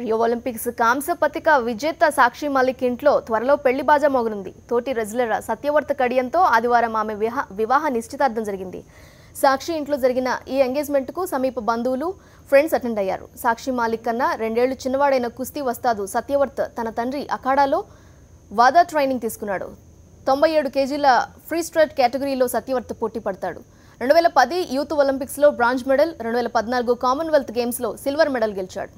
Rio Olympics కాంస్య పతిక విజేత సాక్షి మాలిక్ ఇంట్లో త్వరలో పెళ్ళి బాజా మోగనుంది. తోటి రెజ్లర్ సత్యవర్త కడియంతో ఆదివారం ఆమె వివాహ నిశ్చితార్థం జరిగింది. సాక్షి ఇంట్లో జరిగిన ఈ ఎంగేజ్మెంట్కు సమీప బంధువులు ఫ్రెండ్స్ అటెండ్ అయ్యారు. సాక్షి మాలిక్ కన్నా రెండేళ్ళు చిన్నవాడైన కుస్తీ వస్తాదు సత్యవర్త్ తన తండ్రి అఖాడాలో వాదా ట్రైనింగ్ తీసుకున్నాడు. తొంభై ఏడు కేజీల ఫ్రీ స్ట్రైట్ కేటగిరీలో సత్యవర్త్ పోటీ పడతాడు. రెండు వేల పది యూత్ ఒలింపిక్స్లో బ్రాంజ్ మెడల్ రెండు వేల పద్నాలుగు కామన్వెల్త్ గేమ్స్లో సిల్వర్ మెడల్ గెలిచాడు.